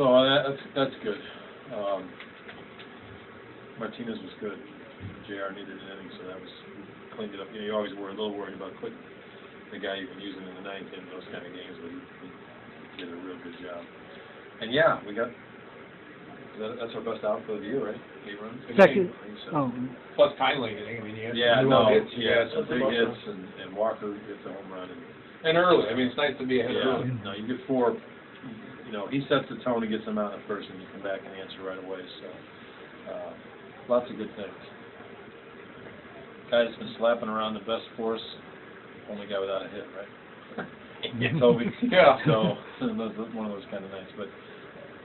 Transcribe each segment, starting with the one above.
So uh, that, that's, that's good. Um, Martinez was good. JR needed an inning, so that was, cleaned it up. You know, you always were a little worried about Clinton, the guy you've been using in the ninth in those kind of games, but he, he did a real good job. And yeah, we got, that, that's our best output of the year, right? Eight runs? Second, I think so. oh, Plus Conley, I think, I mean, you had Yeah, no, hits, you yeah, had some big hits and, and Walker hits a home run and And early, I mean, it's nice to be ahead Yeah, early. no, you get four, you know, he sets the tone and gets them out in the first, and you come back and answer right away, so, uh, lots of good things. Guy that's been slapping around the best force, only guy without a hit, right? Toby. Yeah. So, those- those- one of those kind of nights, but,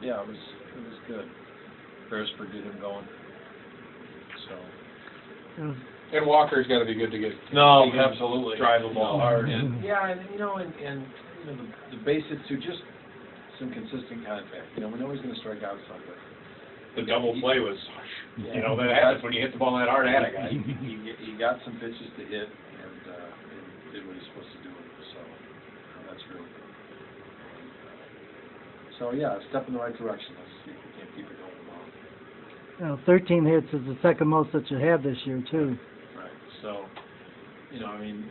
yeah, it was, it was good. Beresford get him going, so. it was- And Walker's gotta be good to get. No, absolutely. Drive the ball hard. And, yeah, and, you know, and, and, you know, the, the basics too, just some consistent contact, you know, we know he's gonna strike out somebody. The double play was, you know, that happens when you hit the ball that hard at a guy. He, he, he got some pitches to hit and, uh, and did what he's supposed to do, so, uh, that's really good. So, yeah, a step in the right direction, let's see if we can keep it going along. you know, thirteen hits is the second most that you have this year too. Right, so, you know, I mean,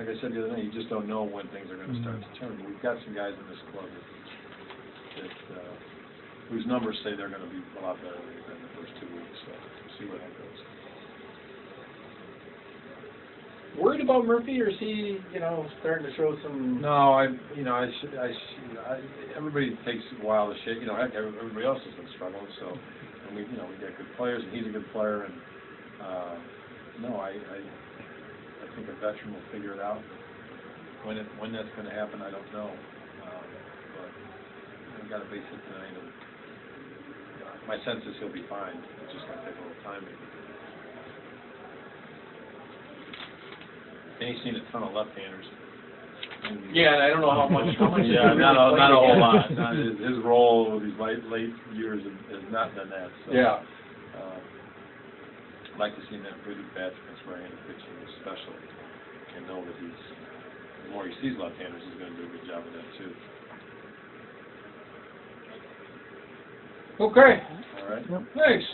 like I said the other night, you just don't know when things are gonna start to turn. But We've got some guys in this club that, that, uh, whose numbers say they're gonna be a lot better than they've been the first two weeks, so we'll see where that goes. Worried about Murphy, or is he, you know, starting to show some? No, I, you know, I should, I should, you know, I, everybody takes a while to shake, you know, heck, everybody else has been struggling, so, and we, you know, we got good players, and he's a good player, and, uh, no, I, I, I think a veteran will figure it out. When it, when that's gonna happen, I don't know, um, but we got a base hit tonight, and uh, my sense is he'll be fine, it's just gonna take a little time. And he's seen a ton of left-handers. And- Yeah, and I don't know how much, how much. yeah, not a, not a whole lot. Not his, his role with these late, late years has, has not been that, so. Yeah, Uh, I'd like to see him have really bad against right-handed pitching especially, and know that he's, the more he sees left-handers, he's gonna do a good job of that too. okay, All right? thanks.